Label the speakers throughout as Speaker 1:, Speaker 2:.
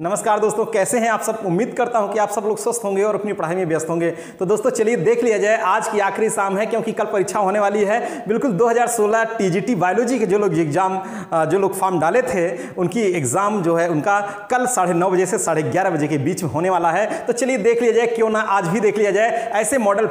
Speaker 1: नमस्कार दोस्तों, कैसे हैं आप सब? उम्मीद करता हूँ कि आप सब लोग स्वस्थ होंगे और अपनी पढ़ाई में व्यस्त होंगे। तो दोस्तों, चलिए देख लिया जाए, आज की आखिरी शाम है, क्योंकि कल परीक्षा होने वाली है। बिल्कुल 2016 टीजीटी बायोलॉजी के जो लोग एग्ज़ाम जो लोग फॉर्म डाले थे, उनकी एग्ज़ाम जो है, उनका कल साढ़े नौ बजे से साढ़े ग्यारह बजे के बीच में होने वाला है। तो चलिए देख लिया जाए, क्यों ना आज भी देख लिया जाए। ऐसे मॉडल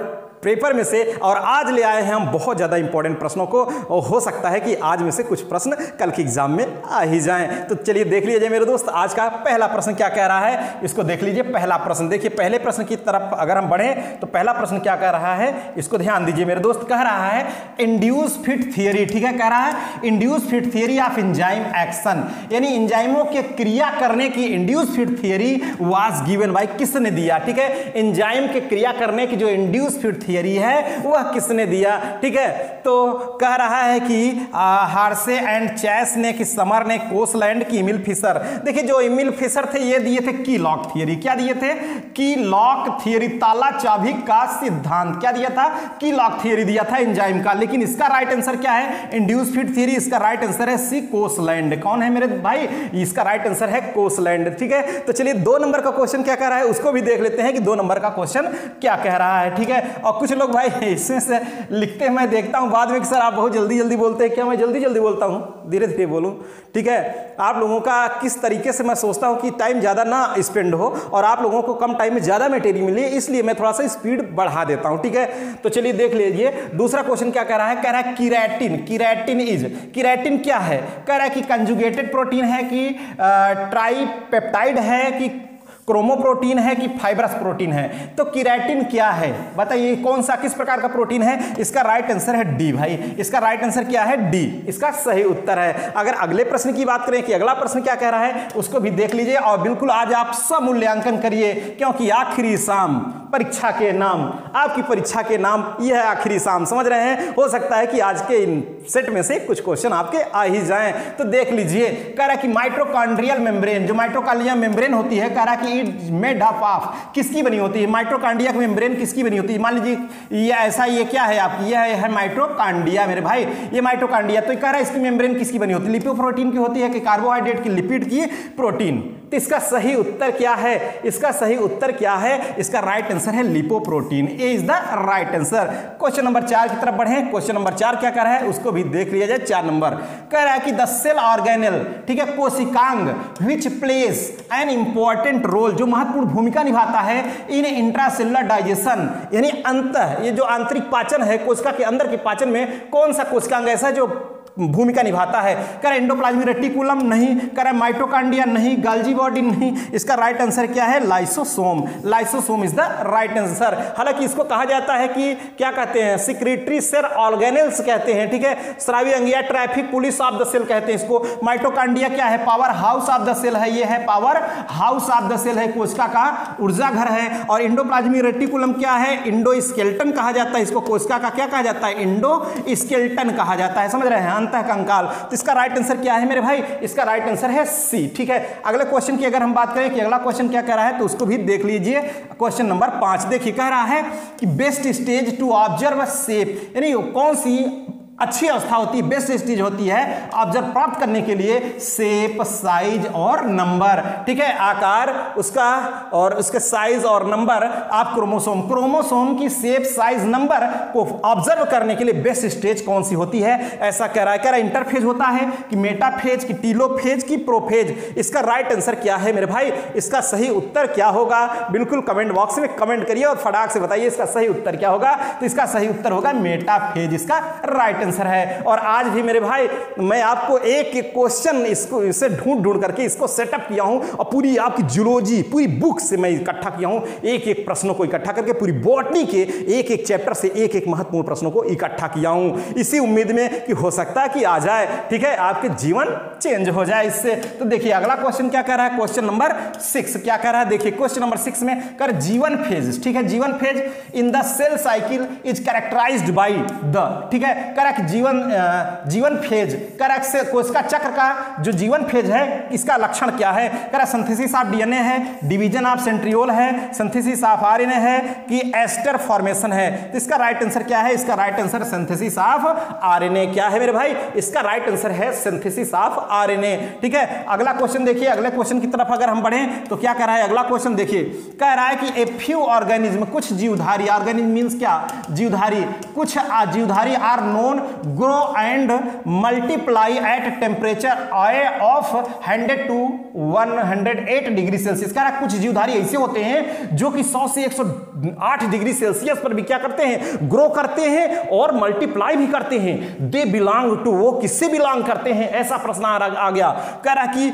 Speaker 1: पेपर में से और आज ले आए हैं हम बहुत ज़्यादा इंपॉर्टेंट प्रश्नों को। हो सकता है कि आज में से कुछ प्रश्न कल के एग्ज़ाम में आ ही जाएँ। तो चलिए देख लीजिए मेरे दोस्त, आज का पहला प्रश्न क्या कह रहा है? इसको देख लीजिए पहला प्रश्न। देखिए, पहले प्रश्न की तरफ़ अगर हम बढ़े तो पहला प्रश्न क्या कह रहा है? इसको ध्यान दीजिए मेरे दोस्त, कह रहा है इंड्यूस फिट थियरी ठीक है, कह रहा है induced fit theory of enzyme action यानी इंजाइमों के क्रिया करने की induced fit theory was given by किसने दिया? ठीक है इंजाइम के क्रिया करने की जो इंड्यूस फिट थियरी थियरी है, वह किसने दिया? ठीक है? तो कह रहा है कि हारसे एंड चैस ने कि समर ने कोसलैंड की इमिल फिशर। देखिए, जो इमिल फिशर थे, ये दिए थे की लॉक थियरी क्या दिए थे? की लॉक थियरी ताला चाबी का सिद्धांत। क्या दिया था? की लॉक थियरी दिया था इंजाइम का। लेकिन इसका राइट आंसर क्या है? इंड्यूस फिट थियरी इसका राइट आंसर है सी कोसलैंड। कौन है मेरे भाई? इसका राइट आंसर है कोसलैंड। ठीक है? तो चलिए, दो नंबर का क्वेश्चन क्या कह रहा है? उसको भी देख लेते हैं कि दो नंबर का क्वेश्चन क्या कह रहा है। ठीक है? और कुछ लोग भाई इसमें से लिखते मैं देखता हूँ बाद में कि सर आप बहुत जल्दी जल्दी बोलते हैं। क्या मैं जल्दी जल्दी बोलता हूँ? धीरे धीरे बोलूँ। ठीक है? आप लोगों का किस तरीके से मैं सोचता हूँ कि टाइम ज़्यादा ना स्पेंड हो और आप लोगों को कम टाइम में ज़्यादा मटेरियल मिले, इसलिए मैं थोड़ा सा स्पीड बढ़ा देता हूँ। ठीक है? तो चलिए देख लीजिए। दूसरा क्वेश्चन क्या कह रहा है? कह रहा है किरेटिन किरेटिन इज़ किरेटिन क्या है? कह रहा है कि कंजुगेटेड प्रोटीन है कि ट्राईपेप्टाइड है कि क्रोमोप्रोटीन है कि फाइब्रस प्रोटीन है? तो किरेटिन क्या है? बताइए, कौन सा किस प्रकार का प्रोटीन है? इसका राइट आंसर है डी भाई। इसका राइट आंसर क्या है? डी इसका सही उत्तर है। अगर अगले प्रश्न की बात करें कि अगला प्रश्न क्या कह रहा है, उसको भी देख लीजिए और बिल्कुल आज आप सब मूल्यांकन करिए, क्योंकि आखिरी शाम परीक्षा के नाम, आपकी परीक्षा के नाम, यह है आखिरी शाम समझ रहे हैं? हो सकता है कि आज के इन सेट में से कुछ क्वेश्चन आपके आ ही जाएँ। तो देख लीजिए, कह रहा कि माइट्रोकॉन्ड्रियल मेम्ब्रेन जो माइट्रोकॉन्ड्रियल मेम्ब्रेन होती है, कह रहा कि मेड अप ऑफ़ किसकी बनी होती है? माइट्रोकांडिया की मेम्ब्रेन किसकी बनी होती है? मान लीजिए, ये ऐसा, ये क्या है आपकी? यह है माइट्रोकांडिया मेरे भाई। ये माइट्रोकांडिया तो कह रहा है इसकी मेम्ब्रेन किसकी बनी होती है? लिपोप्रोटीन की होती है कि कार्बोहाइड्रेट की? लिपिड की प्रोटीन। तो इसका सही उत्तर क्या है? इसका सही उत्तर क्या है? इसका राइट आंसर है lipoprotein A is the right answer question number चार की तरफ़ बढ़े। क्वेश्चन नंबर चार क्या कर रहा है? उसको भी देख लिया जाए चार नंबर कह रहा है कि द सेल ऑर्गेनल ठीक है, कोशिकांग which plays an important role जो महत्वपूर्ण भूमिका निभाता है इन इंट्रासेलुलर डाइजेशन यानी अंत, ये जो आंतरिक पाचन है, कोशिका के अंदर के पाचन में, कौन सा कोशिकांग ऐसा जो भूमिका निभाता है। कर एंडोप्लाज्मिक रेटिकुलम नहीं कर माइटोकांडिया नहीं, गाल्जी बॉडी नहीं। इसका राइट आंसर क्या है? Lysosome lysosome is the right answer हालाँकि इसको कहा जाता है कि क्या कहते हैं? सिक्रेटरी सेल ऑर्गेनल्स कहते हैं, ठीक है? श्रावी अंगिया traffic police of the cell कहते हैं इसको। माइटोकांडिया क्या है? Power house of the cell है, ये है power house of the cell है। कोशिका का ऊर्जा घर है। और इंडोप्लाज्मिक रेटिकुलम क्या है? इंडो स्केल्टन कहा जाता है इसको। कोशिका का क्या कहा जाता है? इंडो स्केल्टन कहा जाता है। समझ रहे हैं? अंत कंकाल। तो इसका राइट आंसर क्या है मेरे भाई? इसका राइट आंसर है सी ठीक है? अगले क्वेश्चन की अगर हम बात करें कि अगला क्वेश्चन क्या कह रहा है तो उसको भी देख लीजिए। क्वेश्चन नंबर पाँच देखिए, कह रहा है कि best stage to observe shape यानी कौन सी अच्छी अवस्था होती है बेस्ट स्टेज होती है ऑब्ज़र्व प्राप्त करने के लिए सेप साइज़ और नंबर ठीक है? आकार, उसका और उसके साइज़ और नंबर आप क्रोमोसोम क्रोमोसोम की सेप साइज़ नंबर को ऑब्ज़र्व करने के लिए बेस्ट स्टेज कौन सी होती है? ऐसा कह रहा है कह रहा है इंटरफेज होता है कि मेटाफेज की टीलोफेज की प्रोफेज इसका राइट आंसर क्या है मेरे भाई? इसका सही उत्तर क्या होगा? बिल्कुल कमेंट बॉक्स में कमेंट करिए और फटाक से बताइए इसका सही उत्तर क्या होगा? तो इसका सही उत्तर होगा मेटाफेज इसका राइट आंसर है। और आज भी मेरे भाई, मैं आपको एक एक क्वेश्चन इसको, इसे ढूंढ ढूंढ करके इसको सेटअप किया हूँ और पूरी आपकी जूलॉजी पूरी बुक से मैं इकट्ठा किया हूँ, एक एक प्रश्नों को इकट्ठा करके पूरी बॉटनी के एक एक चैप्टर से एक एक महत्वपूर्ण प्रश्नों को इकट्ठा किया हूँ। इसी उम्मीद में कि हो सकता है कि आ जाए, ठीक है? आपके जीवन चेंज हो जाए इससे। तो देखिए, अगला क्वेश्चन क्या कह रहा है? क्वेश्चन नंबर सिक्स क्या कह रहा है? देखिए क्वेश्चन नंबर सिक्स में कर जीवन फ़ेज़ ठीक है? G one phase in the cell cycle is characterized by the ठीक है? कह रहा कि जीवन जीवन फ़ेज़ रहा है कोशिका चक्र का जो जीवन फ़ेज़ है, इसका लक्षण क्या है? रहा सिंथेसिस ऑफ़ डीएनए है, डिवीज़न ऑफ़ सेंट्रियोल है, सिंथेसिस ऑफ़ आरएनए है कि एस्टर फॉर्मेशन है। तो इसका राइट आंसर क्या है? इसका right answer synthesis of RNA क्या है मेरे भाई? इसका राइट आंसर है सिंथेसिस ऑफ़ आरएनए। ठीक है? अगला क्वेश्चन देखिए, अगले क्वेश्चन की तरफ़ अगर हम बढ़े तो क्या कह रहा है? अगला क्वेश्चन देखिए, कह रहा है कि ए फ्यू ऑर्गेनिज्म कुछ जीवधारी ऑर्गेनिज्म मींस क्या? जीवधारी, कुछ जीवधारी are known grow and multiply at temperature आए of hundred to 108 degree Celsius कह रहा कुछ जीवधारी ऐसे होते हैं जो कि 100 से 108 डिग्री सेल्सियस पर भी क्या करते हैं? ग्रो करते हैं और मल्टीप्लाई भी करते हैं। दे बिलोंग टू वो किससे बिलोंग करते हैं? ऐसा प्रश्न आ गया। कह रहा कि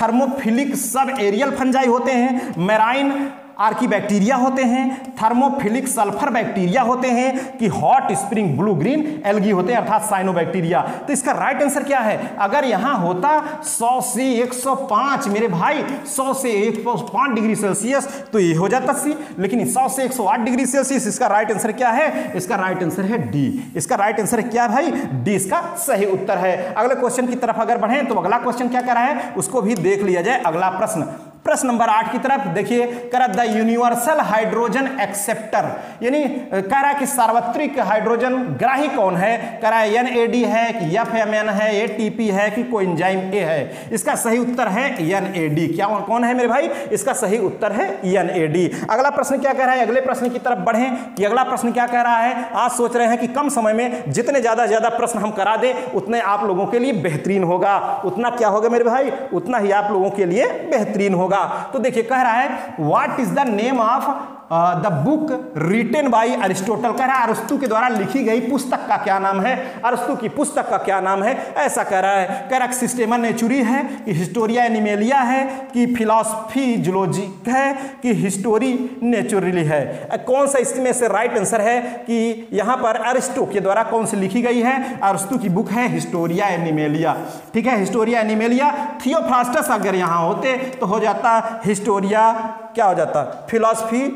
Speaker 1: थर्मोफिलिक सब एरियल फंजाई होते हैं मेराइन आर्की बैक्टीरिया होते हैं, थर्मोफिलिक सल्फ़र बैक्टीरिया होते हैं कि hot spring, blue green, algae होते हैं, अर्थात साइनो बैक्टीरिया तो इसका राइट आंसर क्या है? अगर यहाँ होता 100 से 105 मेरे भाई 100 से 105 डिग्री सेल्सियस तो ये हो जाता सी। लेकिन 100 से 108 डिग्री सेल्सियस, इसका राइट आंसर क्या है? इसका राइट आंसर है डी। इसका राइट आंसर क्या भाई? डी इसका सही उत्तर है। अगले क्वेश्चन की तरफ़ अगर बढ़े तो अगला क्वेश्चन क्या कर रहा है? उसको भी देख लिया जाए, अगला प्रश्न। प्रश्न नंबर आठ की तरफ़ देखिए, करा द यूनिवर्सल हाइड्रोजन एक्सेप्टर यानी कह रहा कि सार्वत्रिक हाइड्रोजन ग्राही कौन है? है एन ए डी है कि एफ़ एम एन है ए टी पी है कि कोइंजाइम ए है? इसका सही उत्तर है एन ए डी क्या कौन है मेरे भाई? इसका सही उत्तर है एन ए डी अगला प्रश्न क्या कह रहा है? अगले प्रश्न की तरफ़ बढ़े कि अगला प्रश्न क्या कह रहा है? आज सोच रहे हैं कि कम समय में जितने ज़्यादा ज़्यादा प्रश्न हम करा दें, उतने आप लोगों के लिए बेहतरीन होगा। उतना क्या होगा मेरे भाई? उतना ही आप लोगों के लिए बेहतरीन होगा। होगा। तो देखिए कह रहा है what is the name of the book written by Aristotle कह रहा है। अरस्तु के द्वारा लिखी गई पुस्तक का क्या नाम है? अरस्तु की पुस्तक का क्या नाम है? ऐसा कह रहा है, कह रहा सिस्टेमा नेचुरी है, कि हिस्टोरिया एनिमेलिया है, कि फिलॉसफी जुलोजिक है, कि हिस्टोरी नेचुरली है। कौन सा इसमें से राइट आंसर है कि यहाँ पर अरिस्टो के द्वारा कौन सी लिखी गई है? अरस्तु की बुक है हिस्टोरिया एनिमेलिया। ठीक है, हिस्टोरिया एनिमेलिया, थियोफ्रास्टस अगर यहाँ होते तो हो जाता हिस्टोरिया, क्या हो जाता? फिलॉसफी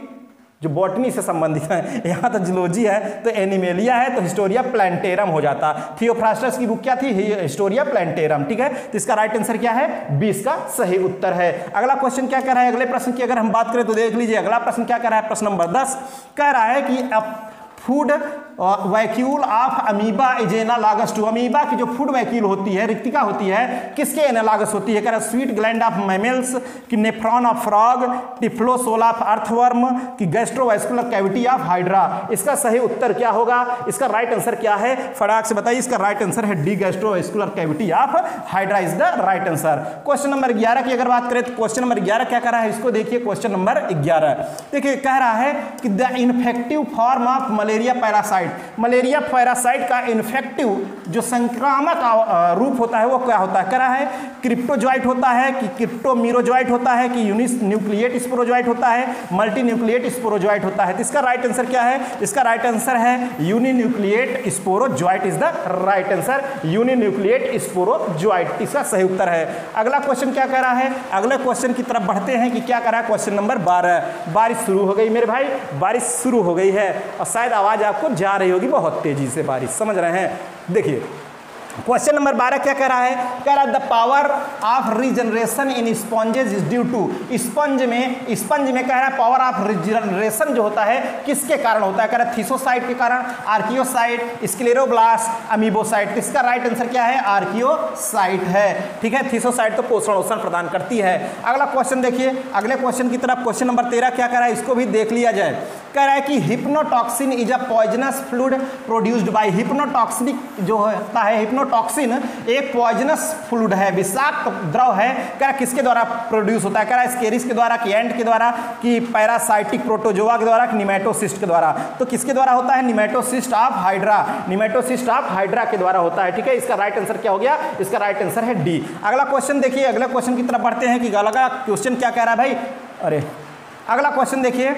Speaker 1: जो बॉटनी से संबंधित है, यहाँ तो जुलोजी है तो एनिमेलिया है तो हिस्टोरिया प्लांटेरम हो जाता। थियोफ्रास्टस की बुक क्या थी? हिस्टोरिया प्लांटेरम ठीक है? तो इसका राइट आंसर क्या है? बीस का सही उत्तर है। अगला क्वेश्चन क्या कह रहा है? अगले प्रश्न की अगर हम बात करें तो देख लीजिए। अगला प्रश्न क्या कह रहा है? प्रश्न नंबर दस कह रहा है कि food vacuole of amoeba is लागस टू। अमीबा की जो फ़ूड वैक्यूल होती है रिक्तिका होती है, किसके एनालागस होती है? कह स्वीट ग्लैंड ऑफ़ मैमल्स, कि nephron of frog, typhlosole of earthworm, कि गैस्ट्रोवैस्कुलर कैविटी ऑफ़ हाइड्रा। इसका सही उत्तर क्या होगा? इसका राइट आंसर क्या है? फटाक से बताइए, इसका राइट आंसर है D gastrovascular cavity of hydra is the right answer question number ग्यारह की अगर बात करें तो क्वेश्चन नंबर ग्यारह क्या कर रहा है? इसको देखिए क्वेश्चन नंबर ग्यारह। देखिए, कह रहा है कि the infective form of malaria parasite malaria parasite का इन्फेक्टिव जो संक्रामक रूप होता है, वो क्या होता है? कह रहा है क्रिप्टोजॉइट होता है, कि क्रिप्टोमीरोजॉइट होता है, कि यूनिस न्यूक्लिएट स्पोरोजॉइट होता है मल्टी न्यूक्लिएट स्पोरोजॉइट होता है। तो इसका राइट आंसर क्या है? इसका राइट आंसर है uninucleate sporozoite is the right answer uninucleate sporozoite इसका सही उत्तर है। अगला क्वेश्चन क्या कह रहा है? अगले क्वेश्चन की तरफ़ बढ़ते हैं कि क्या कर रहा है? क्वेश्चन नंबर बारह। बारिश शुरू हो गई मेरे भाई। बारिश शुरू हो गई है। और शायद आवाज़ आपको जा रही होगी। बहुत तेज़ी से बारिश। समझ रहे हैं? देखिए क्वेश्चन नंबर बारह क्या कह रहा है? कह रहा है the power of regeneration in sponges is due to sponge में स्पंज में कह रहा है पावर ऑफ़ रिजनरेशन जो होता है, किसके कारण होता है? कह रहा है थीसोसाइट के कारण आर्कियोसाइट स्क्लेरोब्लास्ट अमीबोसाइट इसका राइट आंसर क्या है? आर्कियोसाइट है। ठीक है? थीसोसाइट तो पोषण ओषण प्रदान करती है। अगला क्वेश्चन देखिए। अगले क्वेश्चन की तरफ़ क्वेश्चन नंबर तेरह क्या कह रहा है? इसको भी देख लिया जाए। कह रहा है कि hypnotoxin is a poisonous fluid produced by hypnotoxic जो होता है हिप्नोटॉक्सिन एक पॉइजनस फ्लूड है, विषाक्त द्रव है। कह किसके द्वारा प्रोड्यूस होता है? कह स्केरिस के द्वारा, कि एंड के द्वारा, कि पैरासाइटिक प्रोटोजोआ के द्वारा, कि निमेटोसिस्ट के द्वारा। तो किसके द्वारा होता है? Nematocyst of hydra nematocyst of hydra के द्वारा होता है, ठीक है? इसका राइट आंसर क्या हो गया? इसका राइट आंसर है डी अगला क्वेश्चन देखिए, अगला क्वेश्चन की तरफ़ बढ़ते हैं, कि अगला क्वेश्चन क्या कह रहा है भाई? अरे, अगला क्वेश्चन देखिए,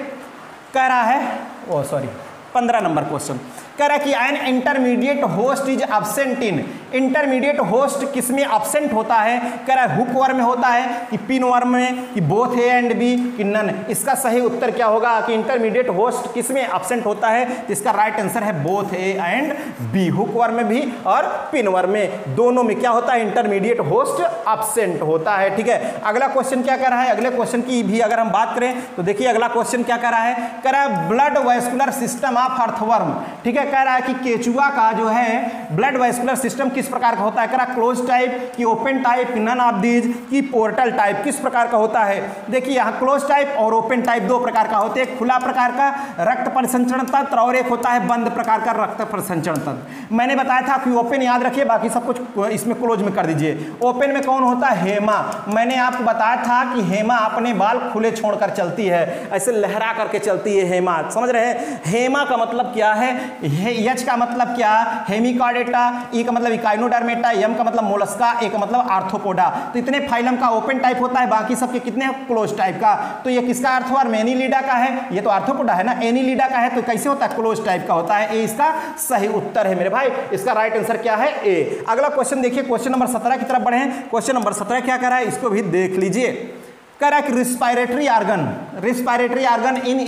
Speaker 1: कह रहा है, ओ सॉरी पंद्रह नंबर क्वेश्चन कह रहा है कि an intermediate host is absent in intermediate host किसमें अब्सेंट होता है? कह रहा है हुक वर्म में होता है कि पिन वर्म में, कि बोथ ए एंड बी कि नन इसका सही उत्तर क्या होगा? कि इंटरमीडिएट होस्ट किसमें अब्सेंट होता है? तो इसका राइट आंसर है both A and B hookworm में भी और पिन वर्म में. दोनों में क्या होता है? इंटरमीडिएट होस्ट अब्सेंट होता है, ठीक है? अगला क्वेश्चन क्या कर रहा है? अगले क्वेश्चन की भी अगर हम बात करें तो देखिए अगला क्वेश्चन क्या कर रहा है? कह रहा है blood vascular system of earthworm ठीक है? कह रहा है कि केचुआ का जो है ब्लड वेस्कुलर सिस्टम किस प्रकार का होता है? कह रहा क्लोज टाइप की open type none of these, की पोर्टल टाइप, किस प्रकार का होता है? देखिए, यहाँ क्लोज टाइप और ओपन टाइप दो प्रकार का होते हैं। खुला प्रकार का रक्त परिसंचरण तंत्र और एक होता है बंद प्रकार का रक्त परिसंचरण तंत्र। मैंने बताया था कि ओपन याद रखिए, बाकी सब कुछ इसमें क्लोज में कर दीजिए। ओपन में कौन होता है? हेमा। मैंने आपको बताया था कि हेमा अपने बाल खुले छोड़कर चलती है, ऐसे लहरा करके चलती है हेमा। समझ रहे हैं? हेमा का मतलब क्या है? यच का मतलब क्या? हेमिकाडेटा, ई का मतलब इकाइनोडर्मेटा, यम का मतलब मोलस्का, ए का मतलब आर्थोपोडा। तो इतने फाइलम का ओपन टाइप होता है, बाकी सबके कितने क्लोज टाइप का? तो ये किसका अर्थ हुआ? मेनीलीडा का है। ये तो आर्थोपोडा है ना? एनीलीडा का है तो कैसे होता है? क्लोज टाइप का होता है। ए इसका सही उत्तर है मेरे भाई। इसका राइट आंसर क्या है? ए अगला क्वेश्चन देखिए क्वेश्चन नंबर सत्रह की तरफ़ बढ़े। क्वेश्चन नंबर सत्रह क्या कर है? इसको भी देख लीजिए। कह रहा है कि respiratory organ respiratory organ in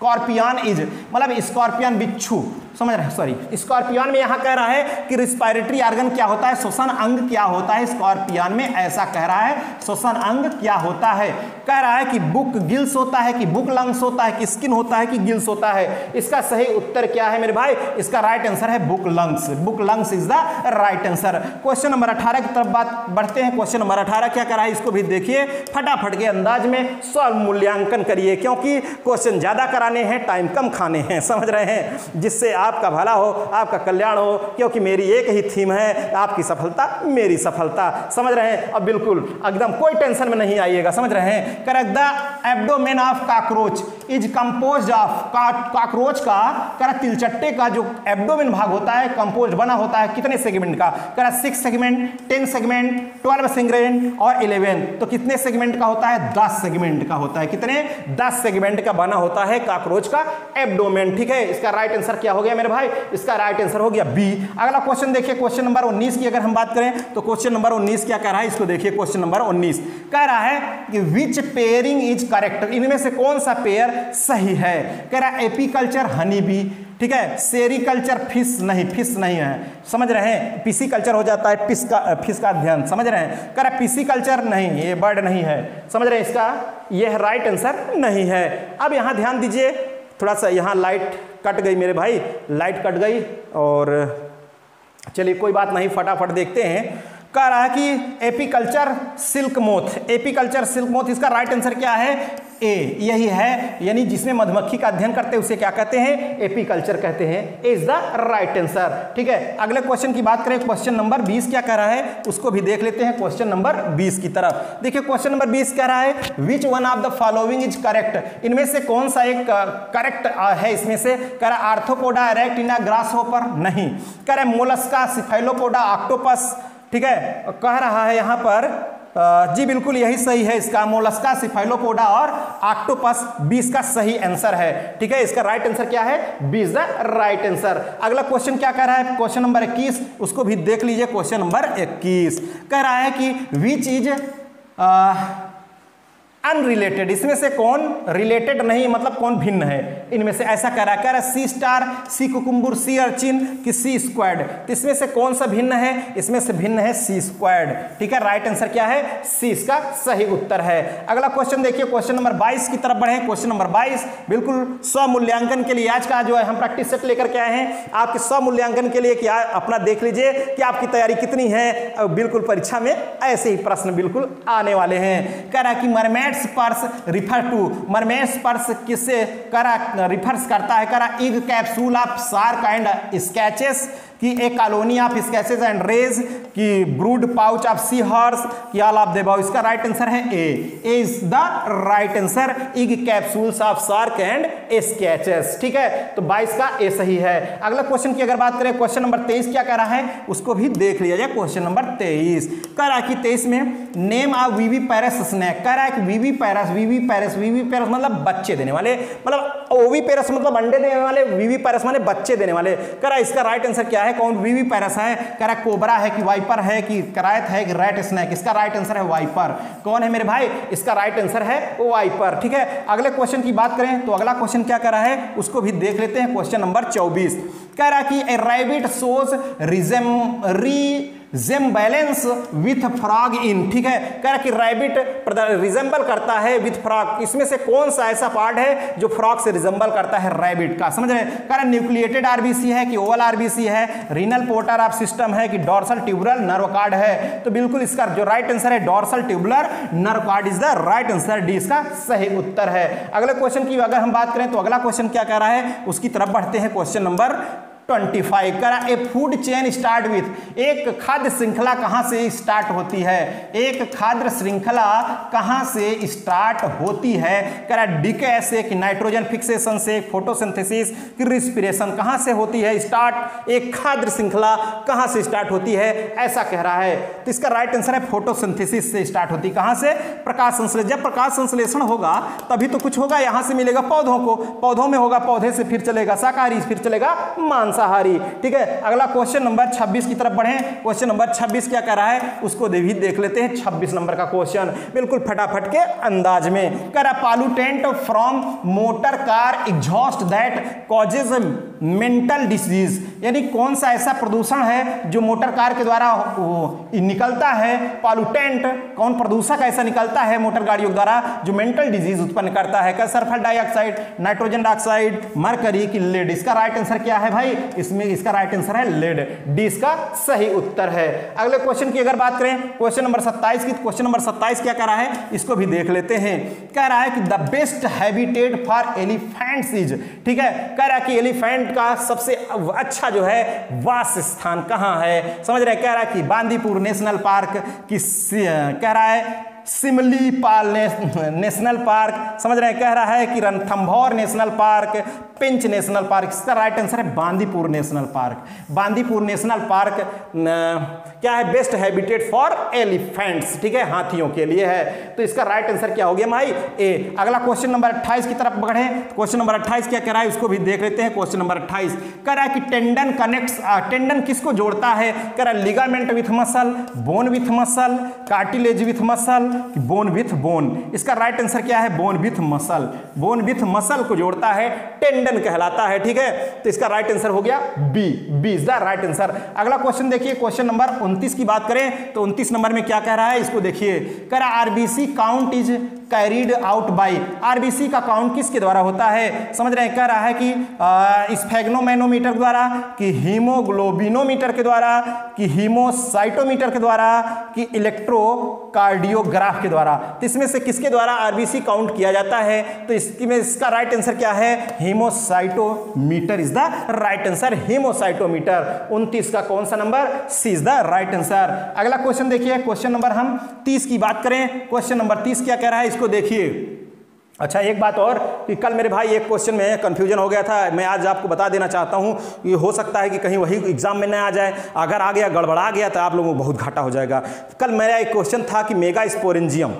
Speaker 1: scorpion is मतलब स्कॉर्पियन बिच्छू, समझ रहे सॉरी स्कॉर्पियन में यहाँ कह रहा है कि रिस्पायरेटरी आर्गन क्या होता है? श्वसन अंग क्या होता है? स्कॉर्पियन में ऐसा कह रहा है, श्वसन अंग क्या होता है? कह रहा है कि बुक गिल्स होता है, कि बुक लंग्स होता है, कि स्किन होता है, कि गिल्स होता है। इसका सही उत्तर क्या है मेरे भाई? इसका राइट आंसर है book lungs book lungs is the right answer question number अठारह की तरफ़ बात बढ़ते हैं। क्वेश्चन नंबर अठारह क्या कर रहा है? इसको भी देखिए। फटाफट के अंदाज में स्व मूल्यांकन करिए, क्योंकि क्वेश्चन ज़्यादा कराने हैं टाइम कम खाने हैं, समझ रहे हैं? जिससे आपका भला हो, आपका कल्याण हो, क्योंकि मेरी एक ही थीम है, आपकी सफलता मेरी सफलता, समझ रहे हैं? अब बिल्कुल, एकदम कोई टेंशन में नहीं आइएगा, समझ रहे हैं? Correct the abdomen of cockroach is compose of cockroach का, करा तिलचट्टे का जो एब्डोमेन भाग होता है कंपोज बना होता है, कितने सेगमेंट का? करा six segment ten segment twelve segment और इलेवन तो कितने सेगमेंट का होता है? दस सेगमेंट का होता है। कितने? दस सेगमेंट का बना होता है काकरोच का एब्डोमेन ठीक है? इसका राइट आंसर क्या हो गया मेरे भाई? इसका राइट आंसर हो गया बी अगला क्वेश्चन देखिए क्वेश्चन नंबर 19 की अगर हम बात करें तो क्वेश्चन नंबर 19 क्या कह रहा है? इसको देखिए क्वेश्चन नंबर 19 कह रहा है कि विच पेयरिंग इज़ करेक्ट इनमें से कौन सा पेयर सही है। कह रहा है एपीकल्चर हनी बी ठीक है, सेरिकल्चर फ़िश नहीं फ़िश नहीं है। समझ रहे हैं? पीसी कल्चर हो जाता है पिस का, फ़िश का अध्ययन। समझ रहे हैं? कह रहा, पीसी कल्चर नहीं, ये बर्ड नहीं है। समझ रहे हैं इसका? यह राइट आंसर नहीं है। अब यहाँ ध्यान दीजिए, थोड़ा सा यहाँ लाइट कट गई मेरे भाई। लाइट कट गई और चलिए, कोई बात नहीं, फटाफट देखते हैं। कह रहा है कि apiculture silk moth, apiculture silk moth, इसका राइट आंसर क्या है? ए यही है, यानी जिसमें मधुमक्खी का अध्ययन करते हैं, उसे क्या कहते हैं? एपीकल्चर कहते हैं। इज़ द राइट आंसर ठीक है? अगले क्वेश्चन की बात करें क्वेश्चन नंबर 20 क्या कह रहा है? उसको भी देख लेते हैं क्वेश्चन नंबर 20 की तरफ़। देखिए क्वेश्चन नंबर 20 कह रहा है which one of the following is correct इनमें से कौन सा एक करेक्ट है इसमें से? कह रहा आर्थोपोडा रेक्टिना ग्रास होपर नहीं। कह रहा मोलस्का सिफेलोपोडा ऑक्टोपस ठीक है? कह रहा है यहाँ पर जी, बिल्कुल यही सही है इसका मोलस्का, सिफाइलोपोडा और आक्टोपस बीस का सही आंसर है। ठीक है, इसका राइट आंसर क्या है? बीस द राइट आंसर अगला क्वेश्चन क्या कह रहा है? क्वेश्चन नंबर 21 उसको भी देख लीजिए क्वेश्चन नंबर 21 कह रहा है कि विच इज़ अनरिलेटेड, इसमें से कौन रिलेटेड नहीं मतलब कौन भिन्न है? इनमें से ऐसा है सी स्टार सी कुकुम्बुर सी अर्चिन कि सी स्क्वाड तो इसमें से कौन सा भिन्न है? इसमें से भिन्न है सी स्क्वाड ठीक है राइट आंसर क्या है? सी इसका सही उत्तर है। अगला क्वेश्चन देखिए क्वेश्चन नंबर 22 की तरफ़ बढ़े। क्वेश्चन नंबर 22 बिल्कुल स्व मूल्यांकन के लिए आज का जो है, हम प्रैक्टिस सेट लेकर के आए हैं। आपके स्वमूल्यांकन के लिए क्या, अपना देख लीजिए कि आपकी तैयारी कितनी है। बिल्कुल परीक्षा में ऐसे ही प्रश्न बिल्कुल आने वाले हैं। कह रहा कि mermaid mermaid's purse refer to mermaid's purse किससे करा रिफर्स करता है, करा egg capsule of shark and skates कि a colony of skates and rays कि brood pouch of sea horse कि ऑल ऑफ़ देबाउ इसका राइट आंसर है A is the right answer egg capsules of shark and skates ठीक है? तो 22 का ए सही है। अगला क्वेश्चन की अगर बात करें क्वेश्चन नंबर 23 क्या कह रहा है? उसको भी देख लिया जाए क्वेश्चन नंबर 23 कह रहा है कि 23 में name of viviparous snake कह रहा है कि viviparous viviparous viviparous मतलब बच्चे देने वाले। मतलब ओवी पैरस मतलब अंडे देने वाले वीवी पैरस माने बच्चे देने वाले। कह रहा है इसका राइट आंसर क्या है? कौन है कह रहा है कोबरा है कि वाइपर है कि करायत है कि राइट स्नैक, इसका राइट आंसर है वाइपर। कौन है मेरे भाई? इसका राइट आंसर है वाइपर, ठीक है? अगले क्वेश्चन की बात करें तो अगला क्वेश्चन क्या कर रहा है, उसको भी देख लेते हैं, क्वेश्चन नंबर 24 कह रहा कि ए रेबिट सोज रिजेम री जेम विथ फ्रॉग इन ठीक है? कह रहा कि रैबिट रिजेंबल करता है विथ फ्रॉग इसमें से कौन सा ऐसा पार्ट है जो फ्रॉग से रिजेंबल करता है रैबिट का? समझ रहे कह रहा न्यूक्लिएटेड आरबीसी है कि ओवल आरबीसी है रीनल पोर्टर ऑफ़ सिस्टम है कि डॉर्सल ट्यूबुलर नर्व कार्ड है। तो बिल्कुल इसका जो राइट आंसर है dorsal tubular nerve cord is the right answer D इसका सही उत्तर है। अगले क्वेश्चन की अगर हम बात करें तो अगला क्वेश्चन क्या कह रहा है? उसकी तरफ़ बढ़ते हैं। क्वेश्चन नंबर 25 करा a food chain start with एक खाद्य श्रृंखला कहाँ से स्टार्ट होती है? एक खाद्य श्रृंखला कहाँ से स्टार्ट होती है? करा डीके से, कि नाइट्रोजन फिक्सेशन से फोटोसिंथेसिस की रिस्पिरेशन कहाँ से होती है? स्टार्ट एक खाद्य श्रृंखला कहाँ से स्टार्ट होती है? ऐसा कह रहा है। तो इसका राइट आंसर है फोटोसिंथेसिस से स्टार्ट होती। कहाँ से? प्रकाश संश्लेषण। जब प्रकाश संश्लेषण होगा, तभी तो कुछ होगा, यहाँ से मिलेगा पौधों को। पौधों में होगा, पौधे से फिर चलेगा, शाकाहारी फिर चलेगा, मांस मांसाहारी ठीक है? अगला क्वेश्चन नंबर 26 की तरफ़ बढ़े। क्वेश्चन नंबर 26 क्या कर रहा है? उसको भी देख लेते हैं 26 नंबर का क्वेश्चन बिल्कुल फटाफट के अंदाज में। कर pollutant from motor car exhaust that causes mental disease यानी कौन सा ऐसा प्रदूषण है जो मोटर कार के द्वारा निकलता है? पालूटेंट कौन प्रदूषक ऐसा निकलता है मोटर गाड़ियों द्वारा जो मेंटल डिज़ीज़ उत्पन्न करता है? Sulphur dioxide nitrogen dioxide mercury की लेड इसका राइट आंसर क्या है भाई? इसमें इसका राइट आंसर है लेड डी इसका सही उत्तर है। अगले क्वेश्चन की अगर बात करें क्वेश्चन नंबर 27 की क्वेश्चन नंबर 27 क्या कह रहा है? इसको भी देख लेते हैं। कह रहा है कि the best habitat for elephants is ठीक है? कह रहा है कि एलिफेंट का सबसे अच्छा जो है वास स्थान कहाँ है? समझ रहे कह रहा है कि बांदीपुर नेशनल पार्क किस कह रहा है सिमली पाल ने, नेशनल पार्क समझ रहे हैं कह रहा है कि Ranthambore national park Pench national park इसका राइट आंसर है Bandipur national park. Bandipur national park न, क्या है? बेस्ट हैबिटेट फॉर एलिफेंट्स ठीक है? हाथियों के लिए है। तो इसका राइट आंसर क्या हो गया भाई? ए अगला क्वेश्चन नंबर 28 की तरफ़ बढ़े। क्वेश्चन नंबर 28 क्या कह रहा है उसको भी देख लेते हैं। क्वेश्चन नंबर 28 कह रहा है कि टेंडन कनेक्ट्स टेंडन किसको जोड़ता है? कह रहा है ligament with muscle bone with muscle cartilage with muscle bone with bone इसका राइट आंसर क्या है? Bone with muscle bone with muscle को जोड़ता है टेंडन कहलाता है, ठीक है? तो इसका राइट आंसर हो गया B B is the right answer अगला क्वेश्चन देखिए क्वेश्चन नंबर 29 की बात करें तो 29 नंबर में क्या कह रहा है? इसको देखिए, कह रहा RBC count is carried out by RBC का काउंट किसके द्वारा होता है? समझ रहे हैं? कह रहा है कि स्फेग्नोमैनोमीटर द्वारा, कि हीमोग्लोबिनोमीटर के द्वारा, कि हीमोसाइटोमीटर के द्वारा, कि इलेक्ट्रोकार्डियोग्राफ के द्वारा। तो इसमें से किसके द्वारा आरबीसी काउंट किया जाता है? तो इसकी में इसका राइट आंसर क्या है? Haemocytometer is the right answer haemocytometer 29 का कौन सा number C is the right answer अगला क्वेश्चन देखिए। क्वेश्चन नंबर हम 30 की बात करें। क्वेश्चन नंबर 30 क्या कह रहा है? इसको देखिए। अच्छा एक बात और कि कल मेरे भाई एक क्वेश्चन में कंफ्यूजन हो गया था। मैं आज आपको बता देना चाहता हूँ कि हो सकता है कि कहीं वही एग्ज़ाम में न आ जाए। अगर आ गया, गड़बड़ा गया तो आप लोगों को बहुत घाटा हो जाएगा। कल मेरा एक क्वेश्चन था कि मेगा स्पोरेंजियम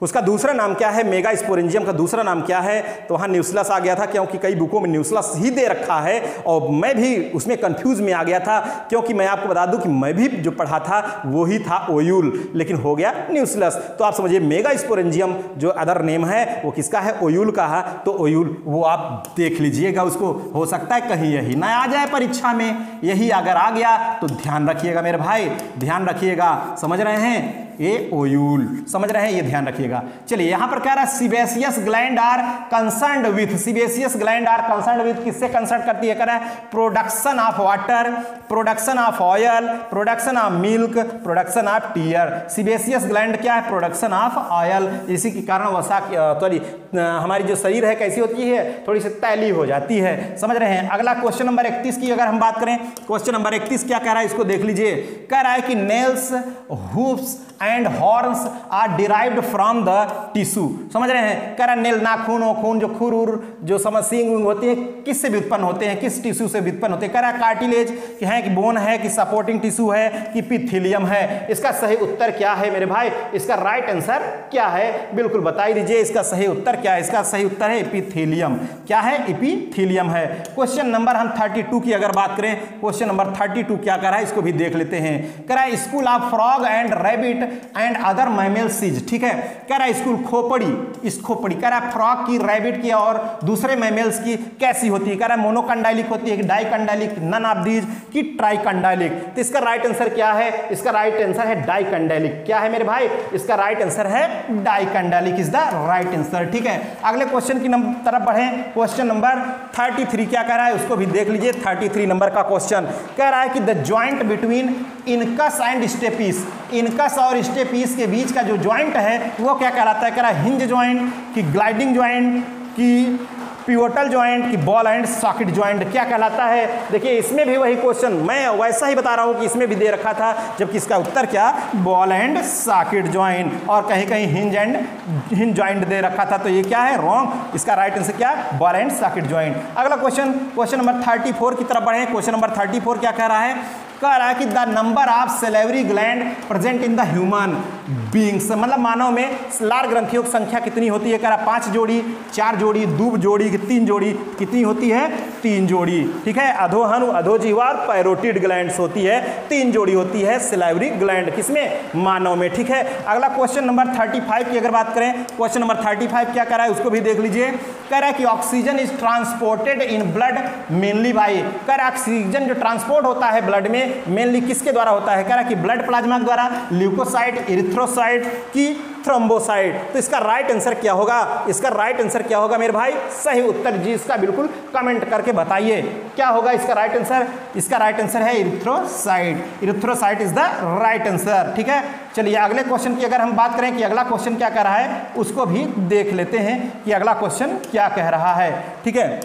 Speaker 1: उसका दूसरा नाम क्या है? मेगा स्पोरेंजियम का दूसरा नाम क्या है? तो वहाँ न्यूसलस आ गया था, क्योंकि कई बुकों में न्यूसलस ही दे रखा है, और मैं भी उसमें कंफ्यूज में आ गया था, क्योंकि मैं आपको बता दूँ कि मैं भी जो पढ़ा था, वो ही था ओयूल, लेकिन हो गया न्यूसलस तो आप समझिए, मेगा स्पोरेंजियम जो अदर नेम है, वो किसका है? ओयूल का है। तो ओयूल, वो आप देख लीजिएगा उसको। हो सकता है कहीं यही ना आ जाए परीक्षा में। यही अगर आ गया तो ध्यान रखिएगा मेरे भाई, ध्यान रखिएगा। समझ रहे हैं? ए ओयूल। समझ रहे हैं? ये ध्यान रखिएगा। चलिए, यहाँ पर कह रहा है sebaceous gland are concern with. Sebaceous gland are concern with किससे कंसर्न करती है? कह रहा है, production of water, production of oil, production of milk, production of tear. Sebaceous gland क्या है? Production of oil. इसी के कारण वसा सॉरी हमारी जो शरीर है, कैसी होती है? थोड़ी सी तैली हो जाती है। समझ रहे हैं? अगला क्वेश्चन नंबर 31 की अगर हम बात करें क्वेश्चन नंबर 31 क्या कह रहा है? इसको देख लीजिए। कह रहा है कि nails, hoofs and horns are derived from the tissue समझ रहे हैं? कह रहा नेल नाखून खून जो खुर उर जो समझ, सींग विंग होती है किस से व्युत्पन्न होते हैं? किस टिश्यू से व्युत्पन्न होते हैं? कह रहा है कार्टिलेज कि है, कि बोन है, कि सपोर्टिंग टिश्यू है, कि पिथिलियम है। इसका सही उत्तर क्या है मेरे भाई? इसका राइट आंसर क्या है? बिल्कुल बताई दीजिए, इसका सही उत्तर क्या है? इसका सही उत्तर है इपिथीलियम क्या है? इपिथीलियम है। क्वेश्चन नंबर हम 32 की अगर बात करें क्वेश्चन नंबर 32 क्या कर रहा है? इसको भी देख लेते हैं। कह रहा है, skull of frog and rabbit and other mammals is ठीक है? कह रहा है स्कूल खोपड़ी, इस खोपड़ी, कह रहा है फ्रॉग की रैबिट की और दूसरे मैमल्स की कैसी होती है? कह रहा है मोनोकंडाइलिक होती है डाइकंडाइलिक नन ऑफ़ दीज की ट्राइकंडाइलिक तो इसका राइट आंसर क्या है? इसका राइट आंसर है डाइकंडाइलिक क्या है मेरे भाई? इसका राइट आंसर है dicondylic is the right answer ठीक है? अगले क्वेश्चन की तरफ़ बढ़े। क्वेश्चन नंबर 33 क्या कह रहा है? उसको भी देख लीजिए 33 नंबर का क्वेश्चन कह रहा है कि the joint between incus and stapes incus और स्टेपीस के बीच का जो ज्वाइंट है, वो क्या कहलाता है? कह रहा है हिंज ज्वाइंट की ग्लाइडिंग ज्वाइंट की पिवोटल ज्वाइंट की बॉल एंड सॉकेट ज्वाइंट क्या कहलाता है? देखिए, इसमें भी वही क्वेश्चन मैं वैसा ही बता रहा हूँ कि इसमें भी दे रखा था, जबकि इसका उत्तर क्या? बॉल एंड सॉकेट ज्वाइंट और कहीं कहीं हिंज एंड हिंज ज्वाइंट दे रखा था तो ये क्या है? रॉन्ग इसका राइट आंसर क्या? बॉल एंड सॉकेट ज्वाइंट अगला क्वेश्चन क्वेश्चन नंबर थर्टी की तरफ़ बढ़े। क्वेश्चन नंबर थर्टी क्या कह रहा है? कह रहा है कि the number of salivary gland present in the human beings मतलब मानव में लार ग्रंथियों की संख्या कितनी होती है? कह रहा पाँच जोड़ी, चार जोड़ी दो जोड़ी, तीन जोड़ी, कितनी होती है? तीन जोड़ी। ठीक है? अधोहन अधोजीवार पैरोटिड ग्लैंड होती है। तीन जोड़ी होती है सिलेवरी ग्लैंड किसमें? मानव में। ठीक है? अगला क्वेश्चन नंबर थर्टी फाइव की अगर बात करें क्वेश्चन नंबर थर्टी फाइव क्या कह रहा है? उसको भी देख लीजिए। कह रहा है कि oxygen is transported in blood mainly by कह रहा है ऑक्सीजन जो ट्रांसपोर्ट होता है ब्लड में मेनली किसके द्वारा होता है? कह रहा कि ब्लड प्लाज्मा के द्वारा ल्यूकोसाइड इरिथ्रोसाइड की थ्रोम्बोसाइड तो इसका राइट आंसर क्या होगा? इसका राइट आंसर क्या होगा मेरे भाई? सही उत्तर जी इसका बिल्कुल कमेंट करके बताइए। क्या होगा इसका राइट आंसर इसका राइट आंसर है erythrocyte erythrocyte is the right answer ठीक है? चलिए, अगले क्वेश्चन की अगर हम बात करें कि अगला क्वेश्चन क्या कह रहा है, उसको भी देख लेते हैं कि अगला क्वेश्चन क्या कह रहा है, ठीक है?